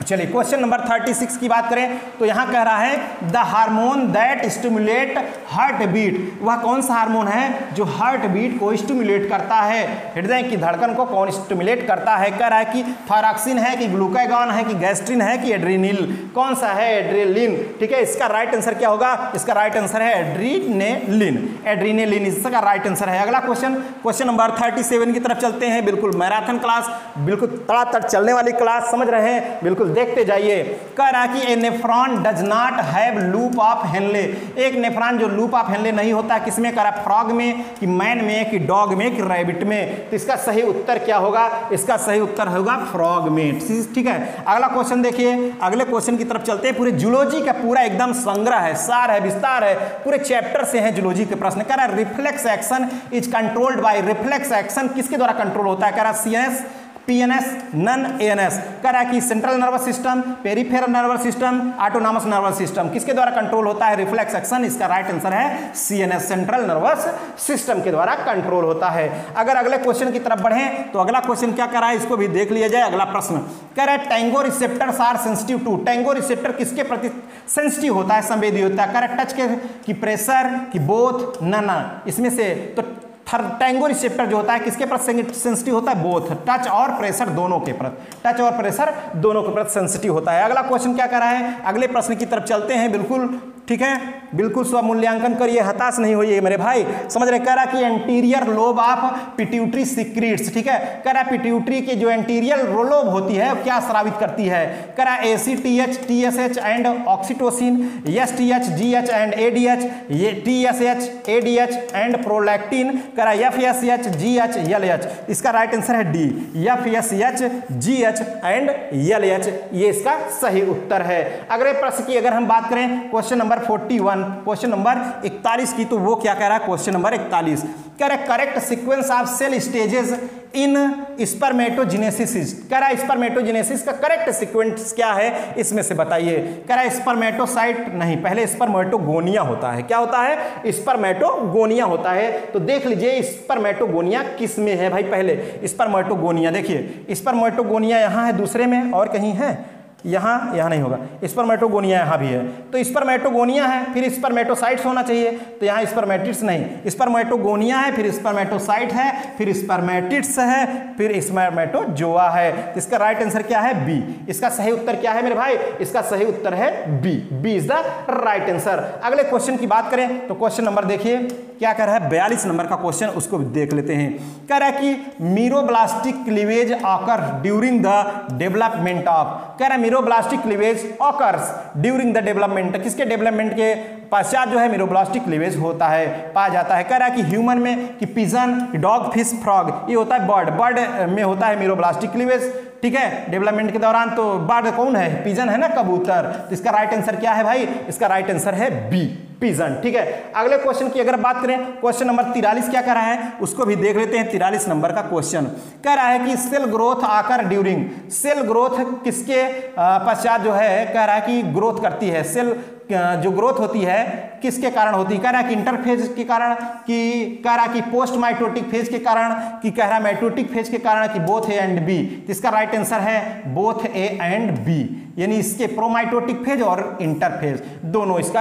Speaker 1: चलिए क्वेश्चन नंबर 36 की बात करें तो यहाँ कह रहा है the hormone that stimulate heartbeat वह कौन सा हार्मोन है जो हार्ट बीट को स्टिमुलेट करता है? हृदय की धड़कन को कौन स्टिमुलेट करता है? कह रहा है कि फाराक्सिन है, कि ग्लूकागॉन है, कि गैस्ट्रिन है, कि एड्रीनिल कौन सा है एड्रेलिन ठीक है, इसका राइट आंसर क्या होगा? इसका राइट आंसर है एड्रीनेलिन एड्रीनेलिन इसका राइट आंसर है। अगला क्वेश्चन क्वेश्चन नंबर थर्टी की तरफ़ चलते हैं। बिल्कुल मैराथन क्लास बिल्कुल तड़ातड़ चलने वाली क्लास समझ रहे हैं? बिल्कुल बिल्कुल, देखते जाइए। कह रहा कि a nephron does not have loop of Henle एक नेफ्रॉन जो लूप ऑफ़ हेनले नहीं होता, किसमें? कह रहा फ्रॉग में, कि मैन में, कि डॉग में, कि रैबिट में। तो इसका सही उत्तर क्या होगा? इसका सही उत्तर होगा फ्रॉग में। ठीक है? अगला क्वेश्चन देखिए। अगले क्वेश्चन की तरफ़ चलते हैं। पूरे जुलॉजी का पूरा एकदम संग्रह है, सार है, विस्तार है। पूरे चैप्टर से है जुलॉजी के प्रश्न। कह रहा है reflex action is controlled by reflex action किसके द्वारा कंट्रोल होता है? कह रहा सीएस पीएनएस नन एएनएस कह रहा है कि central nervous system peripheral nervous system autonomous nervous system किसके द्वारा कंट्रोल होता है? रिफ्लेक्स एक्शन इसका राइट आंसर है सीएनएस सेंट्रल नर्वस सिस्टम के द्वारा कंट्रोल होता है। अगर अगले क्वेश्चन की तरफ़ बढ़े तो अगला क्वेश्चन क्या कर रहा है? इसको भी देख लिया जाए, अगला प्रश्न। कह रहा है tango receptor are sensitive to tango receptor किसके प्रति सेंसिटिव होता है? संवेदी होता है। कह रहा है टच के, की प्रेशर की बोथ नना इसमें से तो टैंगो रिसेप्टर जो होता है, किसके प्रति सेंसिटिव होता है? बोथ टच और प्रेशर दोनों के प्रति. टच और प्रेशर दोनों के प्रति सेंसिटिव होता है। अगला क्वेश्चन क्या कर रहा है? अगले प्रश्न की तरफ़ चलते हैं। बिल्कुल ठीक है? बिल्कुल स्वमूल्यांकन करिए, हताश नहीं होइए। मेरे भाई, समझ रहे कह रहा कि anterior lobe of pituitary secretes ठीक है? कह रहा पिट्यूटरी की जो एंटीरियर लोब होती है क्या स्रावित करती है? कह रहा A C T H T S H and oxytocin S T H G H and A D H ये T S H A D H and prolactin कह रहा F S H G H L H इसका right answer है D F S H G H and L H ये इसका सही उत्तर है। अगले प्रश्न की अगर हम बात करें question number number 41 question number 41 की तो वो क्या कह रहा है? क्वेश्चन नंबर 41 कह रहा है correct sequence of cell stages in spermatogenesis कह रहा है स्पर्मेटोजेनेसिस का करेक्ट सीक्वेंस क्या है? इसमें से बताइए। कह रहा है स्पर्मेटोसाइट नहीं, पहले स्पर्मेटोगोनिया होता है। क्या होता है? स्पर्मेटोगोनिया होता है। तो देख लीजिए स्पर्मेटोगोनिया किसमें है भाई पहले? स्पर्मेटोगोनिया देखिए स्पर्मेटोगोनिया यहाँ है, दूसरे में और कहीं है? यहाँ यहाँ नहीं होगा। स्पर्मेटोगोनिया यहाँ भी है। तो स्पर्मेटोगोनिया है, फिर स्पर्मेटोसाइट्स होना चाहिए। तो यहाँ स्पर्मेटिड्स नहीं। स्पर्मेटोगोनिया है, फिर स्पर्मेटोसाइट है, फिर स्पर्मेटिड्स है, फिर स्पर्मेटोजोआ है। तो इसका राइट आंसर क्या है? बी। इसका सही उत्तर क्या है मेरे भाई? इसका सही उत्तर है B. B is the right answer. अगले क्वेश्चन की बात करें तो क्वेश्चन नंबर देखिए। क्या कर रहा है? बयालीस नंबर का क्वेश्चन, उसको देख लेते हैं। कह रहा है कि meroblastic cleavage occur during the development of कह रहा है meroblastic cleavage occurs during the development किसके डेवलपमेंट के पश्चात जो है मीरोब्लास्टिक क्लीवेज होता है, पाया जाता है। कह रहा है कि ह्यूमन में कि पिजन डॉग फ़िश फ्रॉग ये होता है बर्ड बर्ड में होता है मीरोब्लास्टिक क्लीवेज ठीक है डेवलपमेंट के दौरान तो बर्ड कौन है? पिजन है ना कबूतर। तो इसका राइट आंसर क्या है भाई? इसका राइट आंसर है बी पिजन ठीक है? अगले क्वेश्चन की अगर बात करें क्वेश्चन नंबर तिरालीस क्या कह रहा है? उसको भी देख लेते हैं तिरालीस नंबर का क्वेश्चन कह रहा है कि cell growth occur during cell growth किसके पश्चात जो है, कह रहा है कि ग्रोथ करती है। सेल जो ग्रोथ होती है, किसके कारण होती? है कह रहा है कि इंटरफेज के कारण, कि कह रहा है कि पोस्ट माइटोटिक फ़ेज़ के कारण, कि कह रहा है माइटोटिक फ़ेज़ के कारण कि बोथ ए एंड बी इसका राइट आंसर है बोथ ए एंड बी यानी इसके प्रोमाइटोटिक फ़ेज़ और इंटरफेज दोनों इसका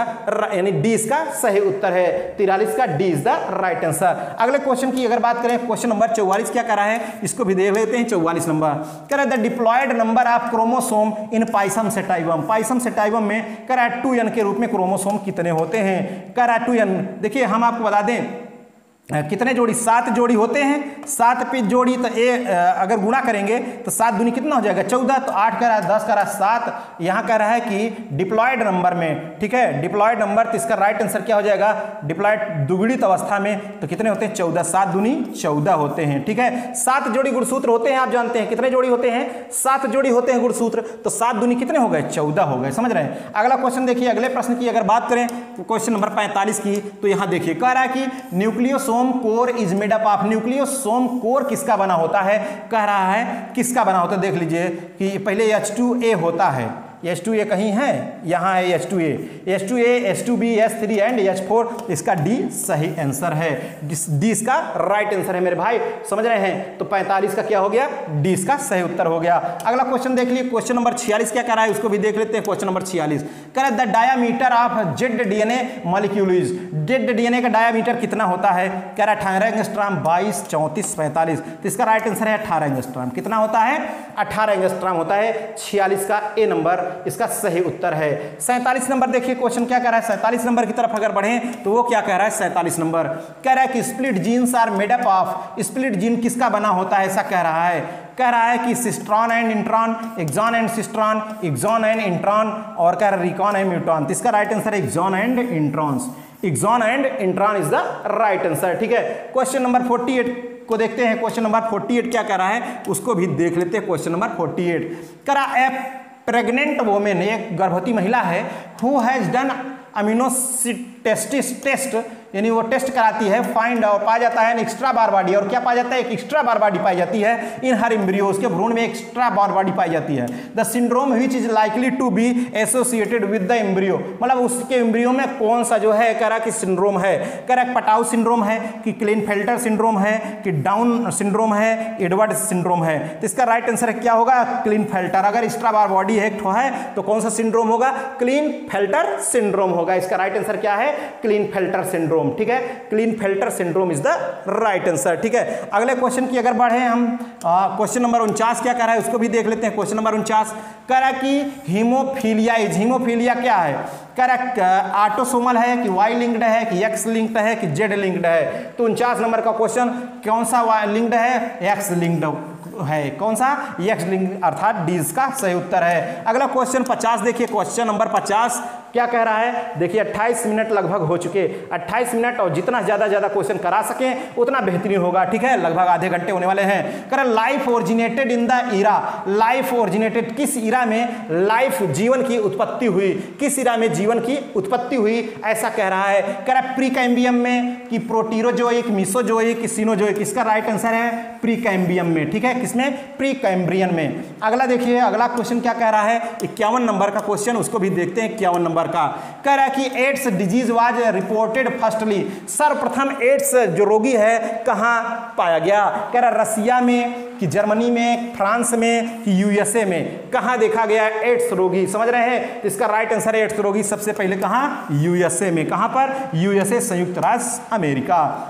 Speaker 1: यानी डी इसका सही उत्तर है। तिरालीस का D is the right answer अगले क्वेश्चन की अगर बात करें क्वेश्चन नंबर चौवालीस क्या कर है? इसको भी देख लेते हैं, चौवालीस नंबर कह रहा है the diploid number of chromosome in pisum sativum pisum sativum में कह रहा है टू एन के रूप में क्रोमोसोम कितने होते हैं? एन देखिए हम आपको बता दें कितने जोड़ी? सात जोड़ी होते हैं। सात पे जोड़ी तो ए अगर गुणा करेंगे तो सात दूनी कितना हो जाएगा? चौदह तो आठ करा, दस करा, सात। यहाँ कह रहा है कि डिप्लॉयड नंबर में, ठीक है? डिप्लॉयड नंबर तो इसका राइट आंसर क्या हो जाएगा? डिप्लॉयड दुगुड़ित अवस्था में तो कितने होते हैं? चौदह। सात दूनी चौदह होते हैं, ठीक है? सात जोड़ी गुणसूत्र होते हैं, आप जानते हैं। कितने जोड़ी होते हैं? सात जोड़ी होते हैं गुणसूत्र तो सात दूनी कितने हो गए? चौदह हो गए, समझ रहे हैं? अगला क्वेश्चन देखिए, अगले प्रश्न की अगर बात करें क्वेश्चन नंबर पैंतालीस की तो यहाँ देखिए, कह रहा है कि nucleosome core is made up of nucleosome core किसका बना होता है? कह रहा है, किसका बना होता है? देख लीजिए कि पहले एच टू ए होता है। एच टू ए कहीं है? यहाँ है H two A H two A H two B H three and H four इसका डी सही आंसर है। डी इसका राइट आंसर है मेरे भाई। समझ रहे हैं? तो 45 का क्या हो गया? डी इसका सही उत्तर हो गया। अगला क्वेश्चन देख लिए क्वेश्चन नंबर छियालीस क्या कह रहा है? उसको भी देख लेते हैं। क्वेश्चन नंबर छियालीस। कह रहा है the diameter of Z DNA molecules Z DNA का डायामीटर कितना होता है? कह रहा है, अठारह एंगस्ट्राम बाईस चौंतीस पैंतालीस। तो इसका राइट आंसर है अठारह एंगस्ट्राम। कितना होता है? अठारह एंगस्ट्राम होता है। छियालीस का ए नंबर इसका सही उत्तर है। सैंतालीस नंबर देखिए क्वेश्चन क्या कह रहा है? सैंतालीस नंबर की तरफ़ अगर बढ़े तो वो क्या कह रहा है? सैंतालीस नंबर। कह रहा है कि split genes are made up of split gene किसका बना होता है? ऐसा कह रहा है। कह रहा है कि cistron and intron exon and cistron exon and intron और कह रहा है रिकॉन एंड म्यूट्रॉन इसका राइट आंसर है exon and introns exon and intron is the right answer ठीक है? क्वेश्चन नंबर 48 को देखते हैं। क्वेश्चन नंबर 48 क्या कह रहा है? उसको भी देख लेते हैं। क्वेश्चन नंबर 48 करा एफ़ प्रेग्नेंट वोमेन एक गर्भवती महिला है who has done amniocentesis test यानी वो टेस्ट कराती है फाइंड और पाया जाता है एक्स्ट्रा बार बॉडी और क्या पाया जाता है? एक एक्स्ट्रा बार बॉडी पाई जाती है। इन हर इम्ब्रियो उसके भ्रूण में एक्स्ट्रा बार बॉडी पाई जाती है। The syndrome which is likely to be associated with the embryo मतलब उसके इम्ब्रियो में कौन सा जो है कह रहा कि सिंड्रोम है। कह रहा पटाउ सिंड्रोम है, कि क्लीन फेल्टर सिंड्रोम है, कि डाउन सिंड्रोम है एडवर्ड सिंड्रोम है। तो इसका राइट आंसर क्या होगा? क्लीन फेल्टर अगर एक्स्ट्रा बार बॉडी एक है तो कौन सा सिंड्रोम होगा? क्लीन फेल्टर सिंड्रोम होगा। इसका राइट आंसर क्या है? क्लीन फेल्टर सिंड्रोम सिंड्रोम ठीक है? Klinefelter syndrome is the right answer ठीक है? अगले क्वेश्चन की अगर बढ़े हम क्वेश्चन नंबर उनचास क्या कह रहा है, उसको भी देख लेते हैं। क्वेश्चन नंबर उनचास, कह रहा है कि हीमोफीलिया इज़ हीमोफीलिया क्या है? कह रहा है आटोसोमल है, कि वाई लिंक्ड है, कि एक्स लिंक्ड है, कि जेड लिंक्ड है। तो उनचास नंबर का क्वेश्चन कौन सा लिंक्ड है? एक्स लिंक्ड है। कौन सा? एक्स लिंक अर्थात डी का सही उत्तर है। अगला क्वेश्चन 50 देखिए क्वेश्चन नंबर 50 क्या कह रहा है? देखिए 28 मिनट लगभग हो चुके। 28 मिनट और जितना ज़्यादा ज़्यादा क्वेश्चन करा सके, उतना बेहतरीन होगा। ठीक है? लगभग आधे घंटे होने वाले हैं। करें life originated in the era life originated किस इरा में? लाइफ जीवन की उत्पत्ति हुई। किस इरा में जीवन की उत्पत्ति हुई? ऐसा कह रहा है। कह रहा है प्रीकैम्बियम में कि प्रोटीरोजोइक मिसोजोइक सिनोजोइक इसका राइट आंसर है प्रीकैम्बियम में। ठीक है? किसमें? प्रीकैम्ब्रियन में। अगला देखिए, अगला क्वेश्चन क्या कह रहा है? इक्यावन नंबर का क्वेश्चन उसको भी देखते हैं, इक्यावन नंबर का। कह रहा है कि AIDS disease was reported firstly सर्वप्रथम एड्स जो रोगी है, कहाँ पाया गया? कह रहा रसिया में, कि जर्मनी में, फ्रांस में, कि यूएसए में। कहाँ देखा गया एड्स रोगी? समझ रहे हैं? तो इसका राइट आंसर है एड्स रोगी। सबसे पहले कहाँ? यूएसए में। कहाँ पर? यूएसए संयुक्त राष्ट्र अमेरिका।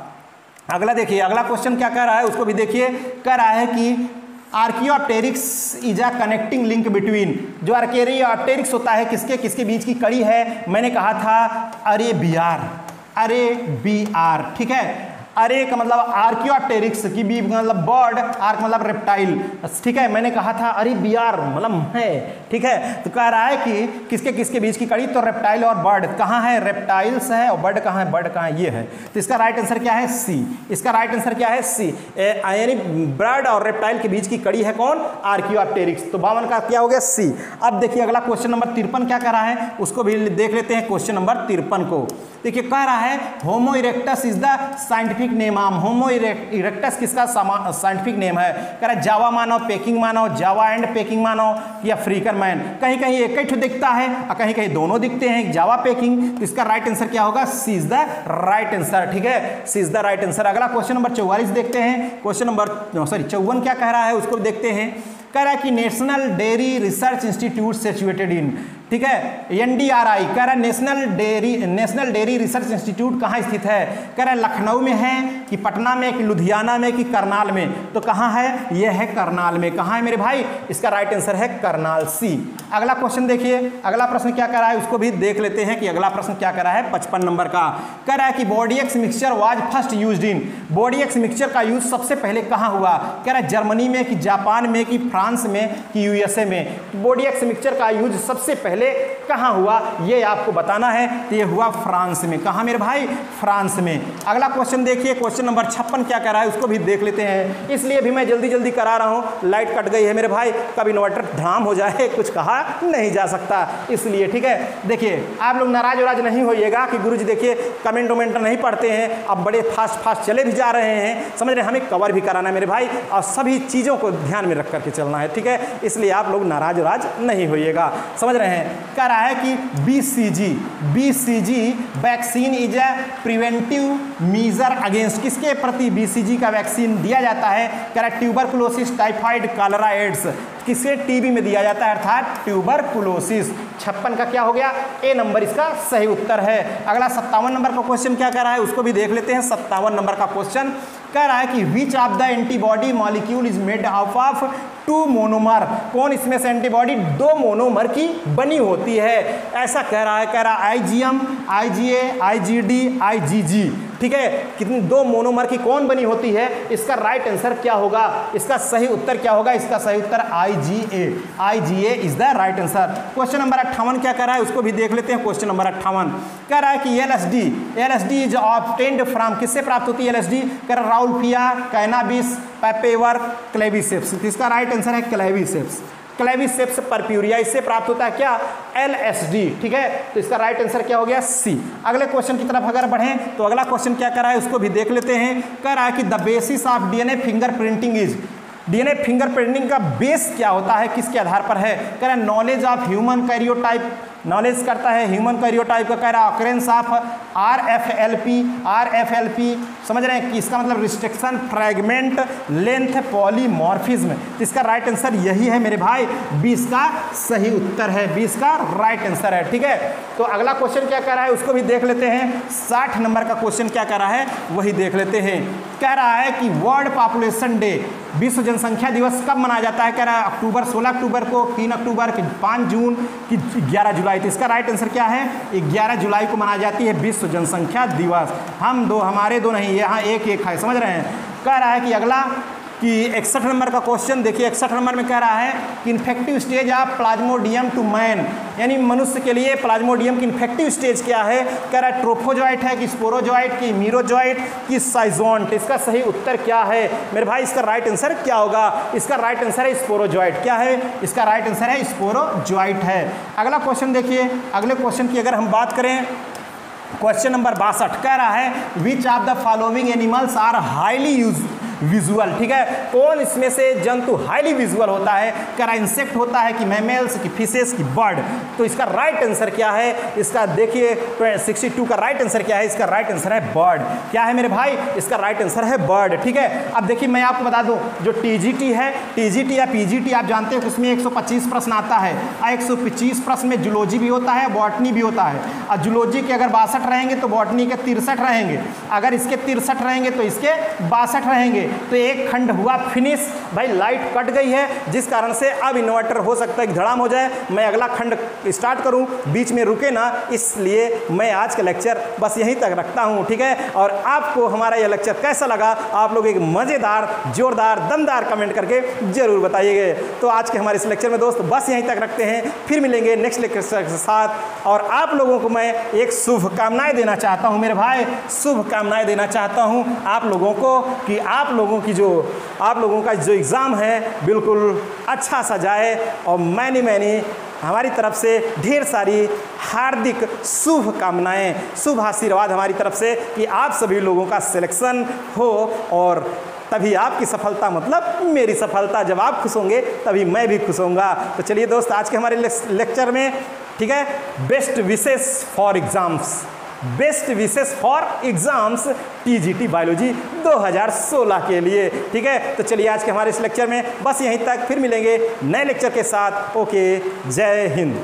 Speaker 1: अगला देखिए, अगला क्वेश्चन क्या कह रहा है? उसको भी देखिए। कह रहा है कि archaeopteryx is a connecting link between जो आर्कियोप्टेरिक्स होता है, किसके किसके बीच की कड़ी है? मैंने कहा था, अरे बी आर, अरे बी आर, ठीक है? अरे का मतलब आर्कियोटेरिक्स की भी मतलब बर्ड आर्क मतलब रेप्टाइल ठीक है, मैंने कहा था, अरे बी आर मतलब है, ठीक है? तो कह रहा है कि, किसके किसके बीच की कड़ी? तो रेप्टाइल और बर्ड कहाँ है? रेप्टाइल्स है और बर्ड कहाँ है? बर्ड कहाँ है? ये है। तो इसका राइट आंसर क्या है? सी इसका राइट आंसर क्या है? सी यानी बर्ड और रेप्टाइल के बीच की कड़ी है कौन? आर्कियोटेरिक्स तो बावन का क्या हो गया? सी अब देखिए, अगला क्वेश्चन नंबर तिरपन क्या कह रहा है? उसको भी देख लेते हैं क्वेश्चन नंबर तिरपन को। देखिए, कह रहा है, homo erectus is the scientific name आम। होमो इरेक्टस किसका साइंटिफिक नेम है? कह रहा है, जावा मानव पेकिंग मानव जावा एंड पेकिंग मानव या फ्रीकर मैन। कहीं कहीं एक ही दिखता है, और कहीं कहीं दोनों दिखते हैं जावा पेकिंग। तो इसका राइट आंसर क्या होगा? C is the right answer ठीक है? C is the right answer अगला क्वेश्चन नंबर चौवालीस देखते हैं। क्वेश्चन नंबर सॉरी चौवन क्या कह रहा है, उसको देखते हैं। कह रहा है कि national dairy research institute situated in ठीक है? एनडीआरआई कह रहा है national dairy national dairy research institute कहाँ स्थित है? कह रहा है लखनऊ में है, कि पटना में, कि लुधियाना में, कि करनाल में। तो कहाँ है? यह है करनाल में। कहाँ है मेरे भाई? इसका राइट आंसर है करनाल सी अगला क्वेश्चन देखिए। अगला प्रश्न क्या कर रहा है? उसको भी देख लेते हैं कि अगला प्रश्न क्या कर रहा है पचपन नंबर का। कह रहा है कि Bordeaux mixture was first use in Bordeaux mixture का यूज़ सबसे पहले कहाँ हुआ? कह रहा है जर्मनी में, कि जापान में, कि फ्रांस में, कि यूएसए में। बॉडी एक्स मिक्सचर का यूज़ सबसे पहले पहले कहाँ हुआ? ये आपको बताना है तो ये हुआ फ्रांस में। कहाँ मेरे भाई? फ्रांस में। अगला क्वेश्चन देखिए। क्वेश्चन नंबर छप्पन क्या कह रहा है, उसको भी देख लेते हैं। इसलिए भी मैं जल्दी जल्दी करा रहा हूँ। लाइट कट गई है मेरे भाई। कब इन्वर्टर धाम हो जाए, कुछ कहा नहीं जा सकता। इसलिए ठीक है, देखिए, आप लोग नाराज़ वराज नहीं होइएगा कि गुरु देखिए कमेंट वमेंट नहीं पढ़ते हैं। अब बड़े फास्ट फास्ट चले भी जा रहे हैं। समझ रहे हमें कवर भी कराना है मेरे भाई। और सभी चीज़ों को ध्यान में रख करके चलना है, ठीक है? इसलिए आप लोग नाराज़ वराज नहीं होइएगा। समझ रहे हैं? कह रहा है कि BCG BCG vaccine is a preventive measure against किसके प्रति? बीसीजी का वैक्सीन दिया जाता है। कह रहा है ट्यूबरकुलोसिस टाइफाइड कालरा एड्स किसे टीबी में दिया जाता है? अर्थात ट्यूबर ट्यूबरकुलोसिस। छप्पन का क्या हो गया? ए नंबर इसका सही उत्तर है। अगला सत्तावन नंबर का क्वेश्चन क्या कह रहा है? उसको भी देख लेते हैं। सत्तावन नंबर का क्वेश्चन कह रहा है कि which of the antibody molecule is made of of two monomer कौन इसमें से एंटीबॉडी दो मोनोमर की बनी होती है। ऐसा कह रहा है, कह रहा है आईजीएम आईजीए आईजीडी आईजीजी ठीक है? कितनी, दो मोनोमर की कौन बनी होती है? इसका राइट आंसर क्या होगा? इसका सही उत्तर क्या होगा? इसका सही उत्तर I G A I G A is the right answer question number अट्ठावन क्या कर रहा है? उसको भी देख लेते हैं क्वेश्चन नंबर अट्ठावन। कह रहा है कि L S D L S D is obtained from किससे प्राप्त होती है एल एस डी कह रहा राउल्फिया कैनाबिस पेपेवर क्लेविसेप्स इसका राइट आंसर है क्लेविसेप्स क्लेविसेप्स परप्यूरिया इससे प्राप्त होता है क्या? एल एस डी ठीक है? तो इसका राइट आंसर क्या हो गया? सी अगले क्वेश्चन की तरफ़ अगर बढ़ें तो अगला क्वेश्चन क्या कर रहा है? उसको भी देख लेते हैं। कह रहा है कि the basis of DNA finger printing is DNA fingerprinting का बेस क्या होता है, किसके आधार पर है? कह रहे knowledge of human karyotype knowledge करता है ह्यूमन कैरियोटाइप का कह रहा है occurrence of R F L P R F L P समझ रहे हैं कि इसका मतलब रिस्ट्रिक्शन फ्रैगमेंट लेंथ पॉलीमॉर्फिज्म इसका राइट आंसर यही है मेरे भाई। बीस का सही उत्तर है। बीस का राइट आंसर है। ठीक है? तो अगला क्वेश्चन क्या कह रहा है? उसको भी देख लेते हैं। साठ नंबर का क्वेश्चन क्या कर रहा है? वही देख लेते हैं। कह रहा है कि वर्ल्ड पॉपुलेशन डे विश्व जनसंख्या दिवस कब मनाया जाता है? कह रहा है अक्टूबर 16 अक्टूबर को, तीन अक्टूबर, की 5 जून, की 11 जुलाई तो इसका राइट आंसर क्या है? 11 जुलाई को मनाई जाती है विश्व जनसंख्या दिवस। हम दो, हमारे दो नहीं, यहाँ एक एक है। समझ रहे हैं? कह रहा है कि अगला कि इकसठ नंबर का क्वेश्चन देखिए, इकसठ नंबर में कह रहा है कि infective stage of plasmodium to man यानी मनुष्य के लिए प्लाज्मोडियम की इन्फेक्टिव स्टेज क्या है? कह रहा है ट्रोफोजॉइट है कि स्पोरोजॉइट की मीरोजॉइट की साइजोंट इसका सही उत्तर क्या है? मेरे भाई, इसका राइट आंसर क्या होगा? इसका राइट आंसर है स्पोरोजॉइट क्या है? इसका राइट आंसर है स्पोरोजॉइट है। अगला क्वेश्चन देखिए, अगले क्वेश्चन की अगर हम बात करें क्वेश्चन नंबर बासठ कह रहा है which of the following animals are highly use visual ठीक है? कौन इसमें से जंतु हाईली विजुअल होता है? क्या इंसेक्ट होता है कि मैमेल्स की फिशेस की बर्ड तो इसका राइट आंसर क्या है? इसका देखिए 62 का राइट आंसर क्या है? इसका राइट आंसर है बर्ड क्या है मेरे भाई? इसका राइट आंसर है बर्ड ठीक है? अब देखिए, मैं आपको बता दूँ, जो टीजीटी है टीजीटी या पीजीटी आप जानते हो उसमें 125 प्रश्न आता है। और 125 प्रश्न में जुलोजी भी होता है बॉटनी भी होता है। और जुलोजी के अगर बासठ रहेंगे तो बॉटनी के तिरसठ रहेंगे। अगर इसके तिरसठ रहेंगे तो इसके बासठ रहेंगे। तो एक खंड हुआ फिनिश भाई लाइट कट गई है, जिस कारण से अब इन्वर्टर हो सकता है कि धड़ाम हो जाए। मैं अगला खंड स्टार्ट करूँ, बीच में रुके ना, इसलिए मैं आज का लेक्चर बस यहीं तक रखता हूँ, ठीक है? और आपको हमारा यह लेक्चर कैसा लगा, आप लोग एक मज़ेदार, जोरदार, दमदार कमेंट करके ज़रूर बताइएगा। तो आज के हमारे इस लेक्चर में दोस्त बस यहीं तक रखते हैं, फिर मिलेंगे नेक्स्ट लेक्चर के साथ। और आप लोगों को मैं एक शुभकामनाएँ देना चाहता हूँ, मेरे भाई, शुभकामनाएँ देना चाहता हूँ आप लोगों को कि आप लोग की जो, आप लोगों का जो एग्ज़ाम है, बिल्कुल अच्छा सा जाए और मैनी मैनी हमारी तरफ़ से ढेर सारी हार्दिक शुभ कामनाएँ शुभ आशीर्वाद हमारी तरफ़ से कि आप सभी लोगों का सिलेक्शन हो और तभी आपकी सफलता मतलब मेरी सफलता जब आप खुश होंगे, तभी मैं भी खुश होऊँगा। तो चलिए दोस्त, आज के हमारे लेक्चर में, ठीक है best wishes for exams best wishes for exams TGT biology 2016 के लिए। ठीक है? तो चलिए आज के हमारे इस लेक्चर में बस यहीं तक। फिर मिलेंगे नए लेक्चर के साथ। ओके, जय हिंद।